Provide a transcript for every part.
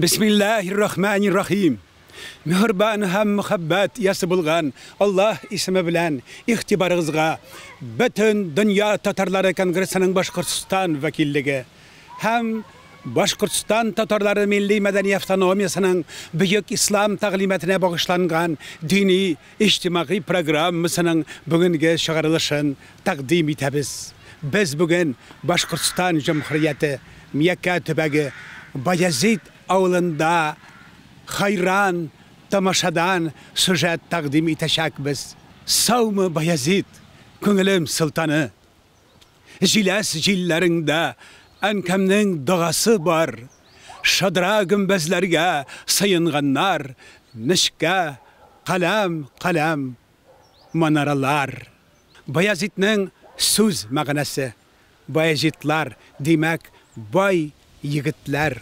Бисмиллахир-рахманир-рахим. Мехрбан һәм мөхәббәт ясы булган Аллаһ исеме белән ихтибарыгызга бөтен дөнья татарлары конгрессының Башкортстан вәкиллеге һәм Башкортстан татарлары милли мәдәни автономиясының бөек ислам тәгълиматына багышланган дини иҗтимагый программасының бүгенге чыгарылышын тәкъдим итәбез. Без бүген Башкортстан Җәмһүрияте Миякә төбәге Баязит авылында хайран тамашадан сюжет тәкъдим итәчәкбез. Саумы Баязит, күңелем сылтаны. Җиләс җилләреңдә әнкәмнең догасы бар. Шадра гөмбәзләргә сыйынганнар, нишкә, калам, калам, манаралар. Баязитның сүз мәгънәсе. Баязитлар димәк бай егетләр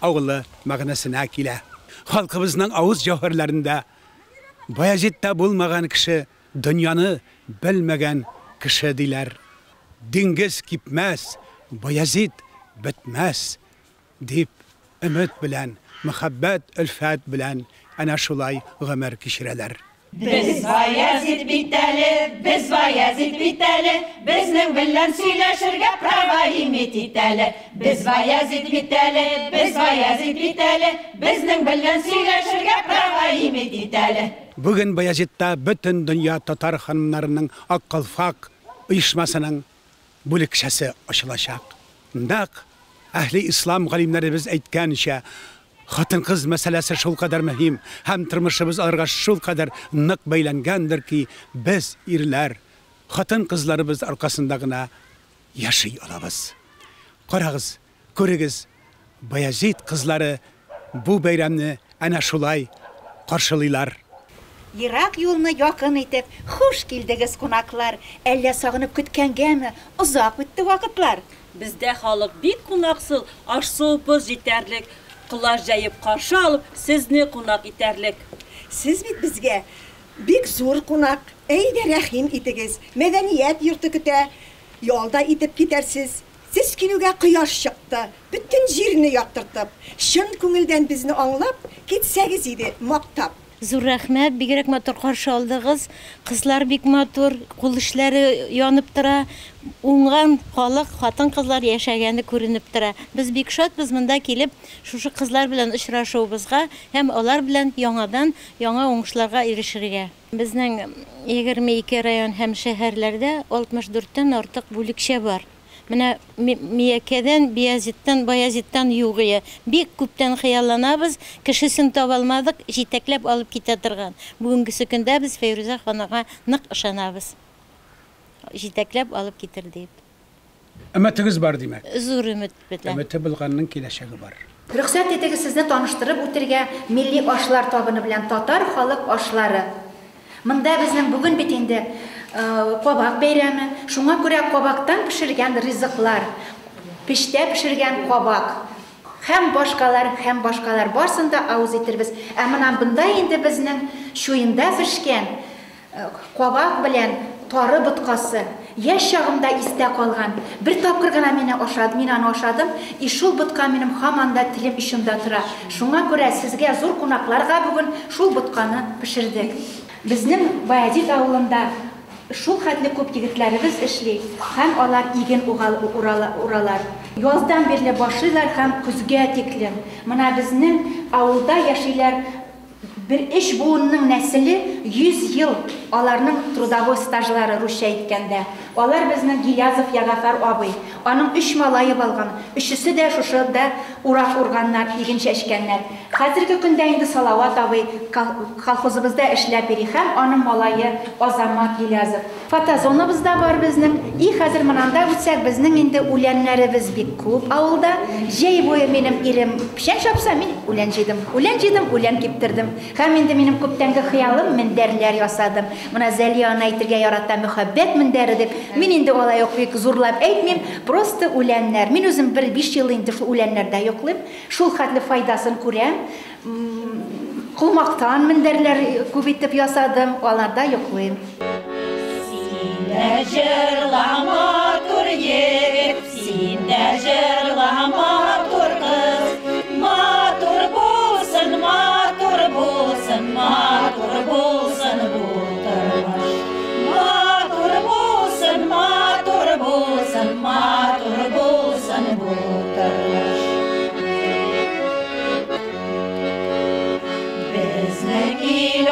авылы мәгънәсенә килә. Халкыбызның авыз җавһарларында Баязитта булмаган кеше дөньяны белмәгән кеше диләр. Диңгез кипмәс, Баязит бетмәс дип өмет белән, мөхәббәт, үлфәт белән әнә шулай гомер кичерәләр. Без Баязит бит әле, без Баязит бит әле, безнең белән права имет ит әле. Без Баязит бит әле, без Баязит бит әле, безнең белән права имет ит әле. Бүген Баязитта бөтен дөнья татар ханымнарының ак калфак оешмасының бүлекшәсе ачылачак. Нак әһли ислам галимнәребез әйткәнчә, хатын кыз мәсьәләсе шул кадәр мөһим һәм тормышыбыз аларга шул кадәр нык бәйләнгәндер ки, без ирләр хатын кызларыбыз аркасында гына яшый алабыз. Карагыз, күрегез, Баязит кызлары бу бәйрәмне әнә шулай каршылыйлар. Ерак юлны якын итеп, хуш килдегез кунаклар. Әллә сагынып көткәнгәме? Узак үтте вакытлар. Бездә халык бик кунаксыл, аш-суыбыз җитәрлек. Кылар җәеп каршы алып, сезне кунак итәрлек. Сез бит безгә бик зур кунак. Әйдә рәхим итегез. Мәдәният йорты көтә. Ялда итеп китәрсез. Сез килүгә кояш чыкты. Бөтен җирне шын күңелдән безне аңлап, китсәгез иде мактап. Зур рәхмәт, бигрәк матур каршы алдыгыз. Кызлар бик матур, кул эшләре янып тора. Уңган халык, хатын-кызлар яшәгәне күренеп тора. Без бик шатбыз монда килеп, шушы кызлар белән очрашуыбызга һәм алар белән яңадан яңа уңышларга ирешергә. Безнең 22 район һәм шәһәрләрдә 64тән артык бүлекчә бар. Менә Миякәдән, Биязиттан, Баязиттан югыя. Бик күптән хыялланабыз, кешесен таба алмадык, җитәкләп алып китә торган. Бүгенге көндә без Фәйрүзә ханага нык ышанабыз. Җитәкләп алып китер дип. Өмәтегез бар димәк. Зур өмет белән. Өмете булганның киләчәге бар. Рөхсәт итегез сезне таныштырып үтергә милли ашлар табыны белән татар халык ашлары. Монда безнең бүген бит инде э, кабак бәйрәме. Шуңа күрә кабактан пешергән ризыклар, пештә пешергән кабак һәм башкалар, һәм башкалар барсын да авыз итербез. Ә менә бында инде безнең шуенда пешкән э, кабак белән тары боткасы яшь чагымда истә калган. Бер тапкыр гына мине ашадым, мин аны ашадым. И шул ботка минем һаман да тора. Шуңа күрә сезгә зур кунакларга бүген шул хәтле күп егетләребез эшли һәм алар иген уралар. Яздан бирле башлыйлар һәм көзгә тиклем. Менә безнең авылда яшиләр бер эш буынның нәселе 100 ел аларның трудовой стажлары русча әйткәндә. Алар безнең Гилязов Ягафар абый. Аның 3 малайы булган. Өчесе дә шушында урак урганнар, иген чәчкәннәр. Хәзерге көндә инде Салават абый колхозыбызда эшләп йөри һәм аның малайы Азамат Гилязов. Фотозонабыз да бар безнең. И хәзер монанда үтсәк безнең инде үләннәребез бик күп авылда. Җәй буе минем ирем пешән шапса мин үлән җыйдым. Үлән җыйдым, үлән киптердем. Һәм инде минем күптәнге хыялым мендәрләр ясадым. Менә Зәлия аны әйтергә ярата мөхәббәт мендәре дип. Мин инде алай ук бик зурлап әйтмим, просто үләннәр. Мин үзем бер 5 ел инде шул үләннәрдә йоклыйм. Шул хәтле файдасын күрәм. Кулмактан мендәрләр күп итеп ясадым, аларда йоклыйм. Син дә җырлама тур егет, син дә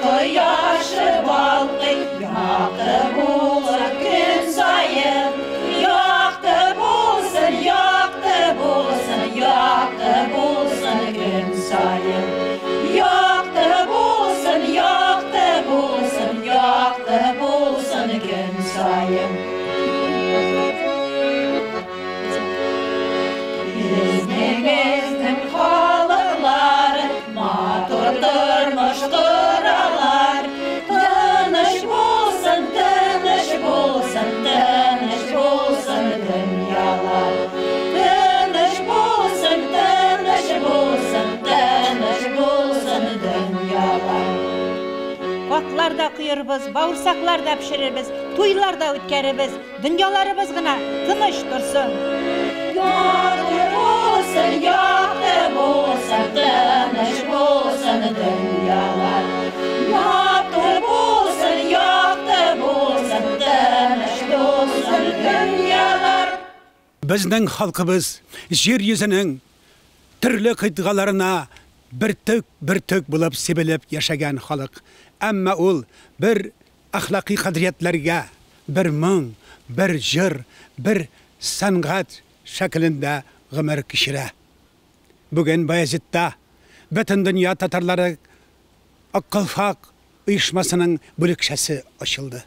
Яҡы яшы балҡый, яҡы ашырбыз, бауырсакларда пішірербіз, туйларда үткәребез, дөньяларыбыз гына тыныч торсын. Яктыр булсын, яктыр булсын, тыныч булсын дөньялар. Яктыр булсын, яктыр булсын, тыныч булсын дөньялар. Безнең халкыбыз җир йөзенең төрле кыйтгаларына бер төк бер төк булып сибелеп яшәгән халык. Әмма ул бер әхлакый кадриyaтләргә, бер моң, бер җыр, бер сәнгать шәклендә гомер кичерә. Бүген Баязитта бөтен дөнья татарлары Аккалфак оешмасының бүлекшәсе ачылды.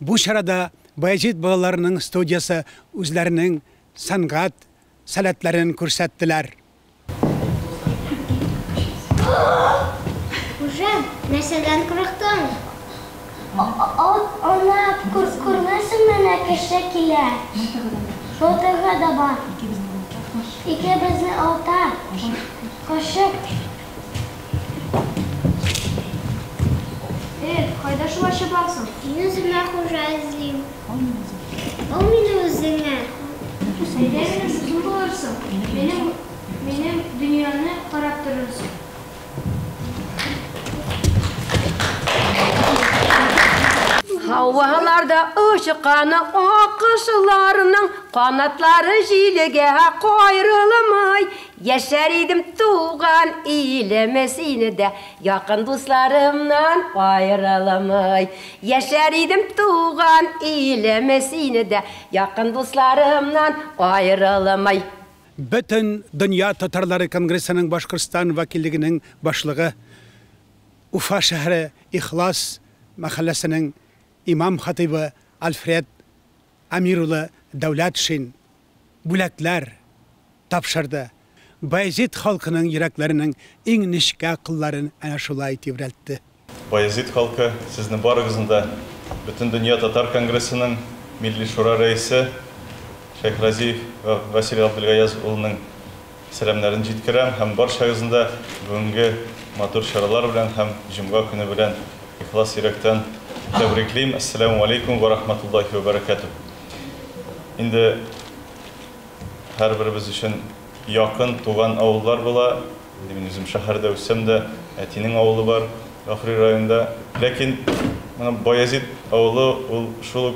Бу чарада Баязит балаларының студиясы үзләренең сәнгать сәләтләрен күрсәттеләр. Уже нәрсәдән курыктың? Ана күрмәсен менә кеше килә. Шотыга да бар. Ике безне алта. Кашык. Э, кайда шулай чабасың? Үземә хуҗа эзлим. Ул мине үзеңә. Әйдә, син булырсың. Минем минем дөньяны карап Ovalarda ışıkanı o kışlarının Kanatları jilege koyrulmay. Yaşar idim tuğan ilemesine de Yakın dostlarımdan ayrılamay Yaşar idim tuğan ilemesine de Yakın dostlarımdan ayrılamay Bütün Dünya Tatarları Kongresi'nin Başkırstan Vakilliğinin başlığı Ufa şehri İhlas mahallesinin имам хатибы Альфред Амир улы Дәүләтшин бүләкләр тапшырды. Баязит халкының йөрәкләренең иң нечкә кылларын әнә шулай тибрәлтте. Баязит халкы сезнең барыгызны да бөтен дөнья татар конгрессының милли шура рәисе Шейх Разиев ва Василий Абдулгаяз улының сәламнарын җиткерәм һәм барчагызны да бүгенге матур чаралар белән һәм җомга көне белән ихлас йөрәктән тәбриклим. Ассаламу алейкум ва рахматуллахи ва баракатуh. Инде һәрберебез өчен якын туган авыллар була. Инде мин үзем шәһәрдә үссәм дә, әтинең авылы бар Гафри районында. Ләкин менә Баязит авылы ул шул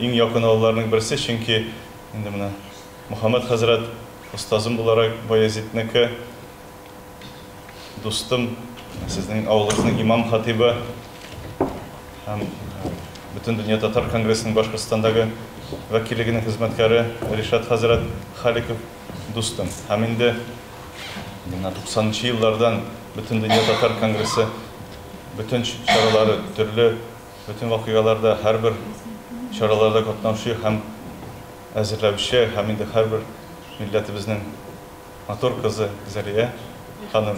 иң якын авылларның берсе, чөнки инде менә Мөхәммәд хәзрәт устазым буларак Баязитнеке дустым, сезнең авылыгызның имам хатибы һәм бөтен дөнья татар конгрессының Башкортстандагы вәкиллегенең хезмәткәре Ришат хәзрәт Халиков дустым. Һәм инде менә 90 еллардан бөтен дөнья татар конгрессы бөтен чаралары төрле бөтен вакыйгаларда һәрбер чараларда катнашучы һәм әзерләүче һәм инде һәрбер милләтебезнең матур кызы Зария ханым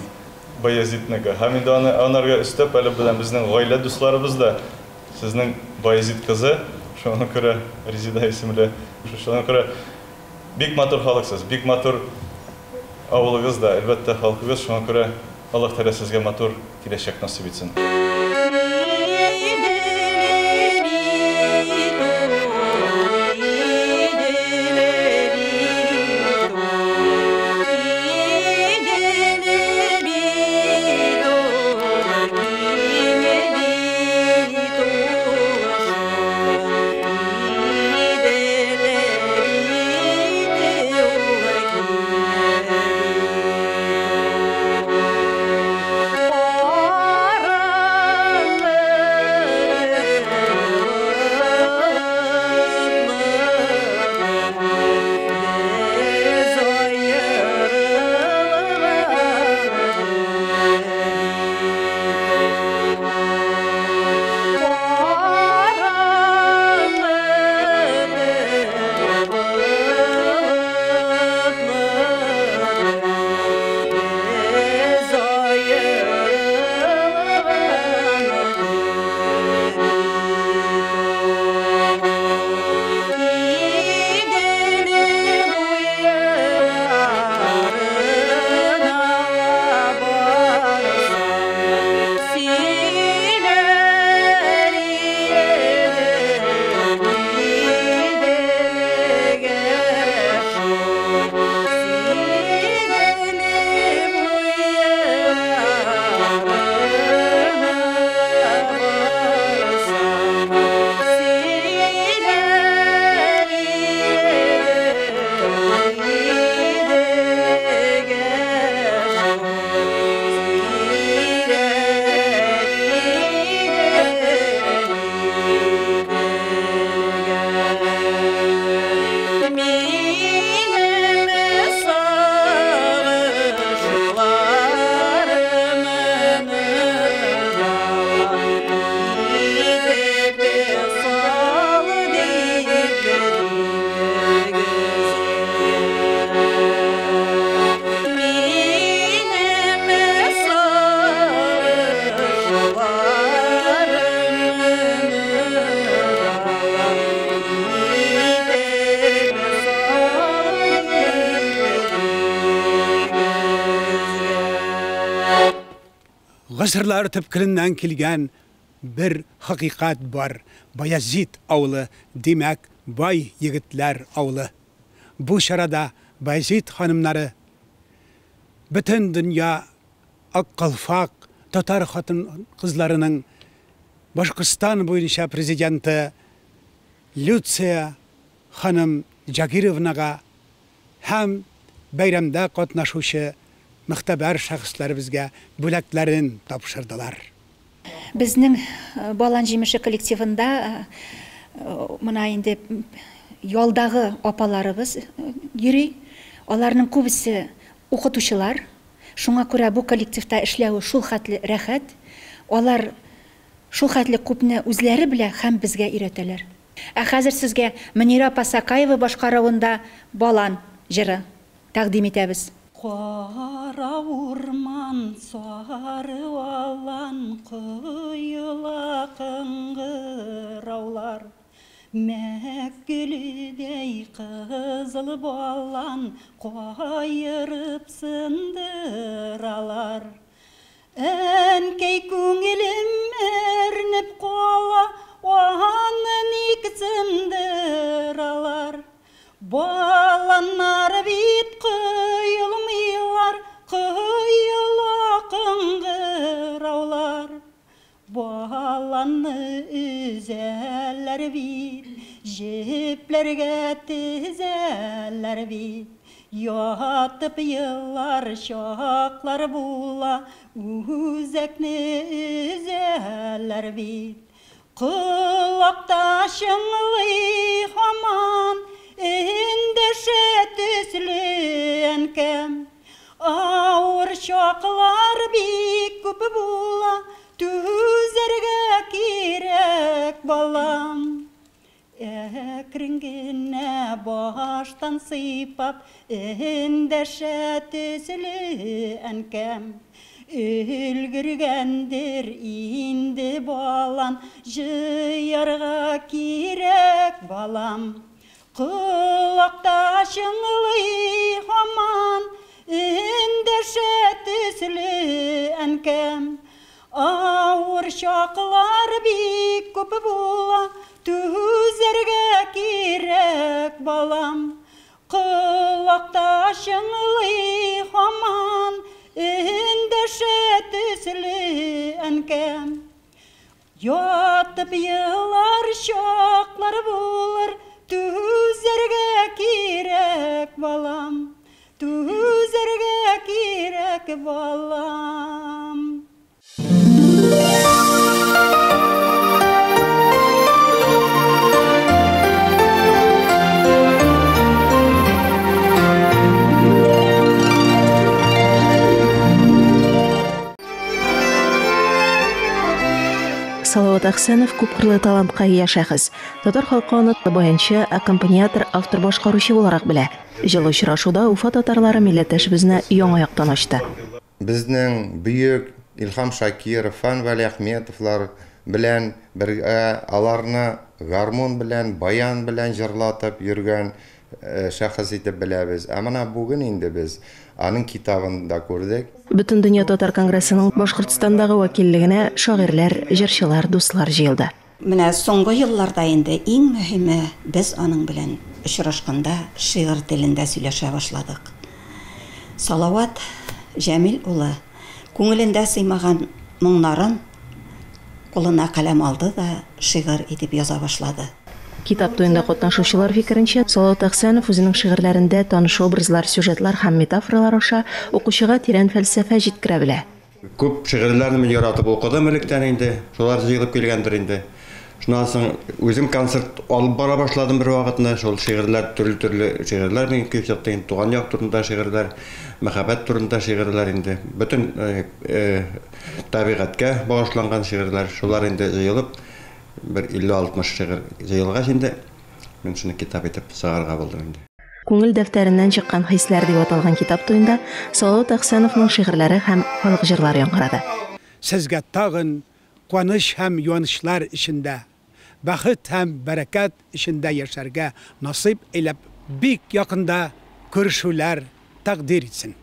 Баязитнеке. Һәм инде аны анарга өстәп әле белән безнең гаилә да сезнең Баязит кызы, шуңа күрә Резида исемле, шуңа күрә бик матур халыксыз, бик матур авылыгыз да, әлбәттә халкыгыз, шуңа күрә Аллаһ Тәгалә сезгә матур киләчәк насыйп итсен. Гасырлар төпкеленнән килгән бер хакыйкать бар. Баязит авылы, димәк, бай егетләр авылы. Бу чарада Баязит ханымнары бөтен дөнья Аккалфак татар хатын кызларының Башкортстан буенча президенты Люция ханым Жагировнага һәм бәйрәмдә катнашучы мөхтәбәр шәхесләребезгә бүләкләрен тапшырдылар. Безнең э, балан җимеше коллективында э, мына инде ялдагы апаларыбыз э, йөри. Аларның күбесе укытучылар. Шуңа күрә бу коллективта эшләү шул хәтле рәхәт. Алар шул хәтле күпне үзләре белә һәм безгә өйрәтәләр. Ә хәзер сезгә Мөнира Пасакаева башкаруында балан җыры тәкъдим итәбез. Қара урман сары алан құйыла қыңғыраулар Мәккілідей қызыл балан қайырып сындыралар. Әнкей көңілім әрніп қала оғанын сындыралар. Баланар бит кыйылмыйлар, кыйыла кыңгыраулар. Баланы үзәләр бит, жепләргә тезәләр бит. Ятып йыллар шаклар була, үзәкне үзәләр бит. Кылакта шыңлый хаман, Эндеше төсле кем Ауыр шақлар бик күп була Түзәргә кирәк балам Әкрен генә баштан сыйпап Эндеше төсле әнкәм. Өлгергәндер инде балан Жыярга кирәк балам. Кылакта шыңлый хаман, Эндеше төсле әнкәм. Ауыр шақлар бик күп була, Түзәргә кирәк балам. Кылакта шыңлый хаман, Эндеше төсле әнкәм. Ятып елар шаклар булыр, Түзәргә кирәк балам, кирәк балам. Салават Ахсанов күпкырлы талантка ия шәхес. Татар халкы аны баянчы, аккомпаниатор, автор башкаручы буларак белә. Җылы очрашуда Уфа татарлары милләттәшебезне яңа яктан ачты. Безнең бөек Илһам Шакиров, Фан Вали Ахметовлар белән бергә аларны гармон белән, баян белән җырлатып йөргән шәхес итеп беләбез. Ә менә бүген инде без аның китабын да күрдек. Бөтен дөнья татар конгрессының Башкортстандагы вәкиллегенә шагыйрьләр, җырчылар, дуслар җыелды. Менә соңгы елларда инде иң мөһиме без аның белән очрашканда шигырь телендә сөйләшә башладык. Салават Җәмил улы күңелендә сыймаган моңнарын кулына каләм алды да шигырь итеп яза башлады. Китап туенда катнашучылар фикеренчә, Салават Ахсанов үзенең шигырьләрендә таныш образлар, сюжетлар һәм метафоралар аша укучыга тирән фәлсәфә җиткерә белә. Күп шигырьләрне мин яратып укыдым электән инде, шулар җыелып килгәндер инде. Шуннан соң концерт алып бара башладым бер вакытны, шул шигырьләр төрле-төрле шигырьләр мин күп чыкты, туган як турында шигырьләр, мәхәббәт турында шигырьләр инде. Бөтен табигатькә багышланган шигырьләр, шулар инде җыелып бер 50-60 шигырь җыелгач инде мин шуны китап итеп сыгарга булдым инде. Күңел дәфтәреннән чыккан хисләр дип аталган китап туенда Салават Ахсановның шигырьләре һәм халык җырлары яңгырады. Сезгә тагын куаныч һәм юанычлар ичендә, бәхет һәм бәрәкәт ичендә яшәргә насыйп әйләп бик якында күрешүләр тәкъдир итсен.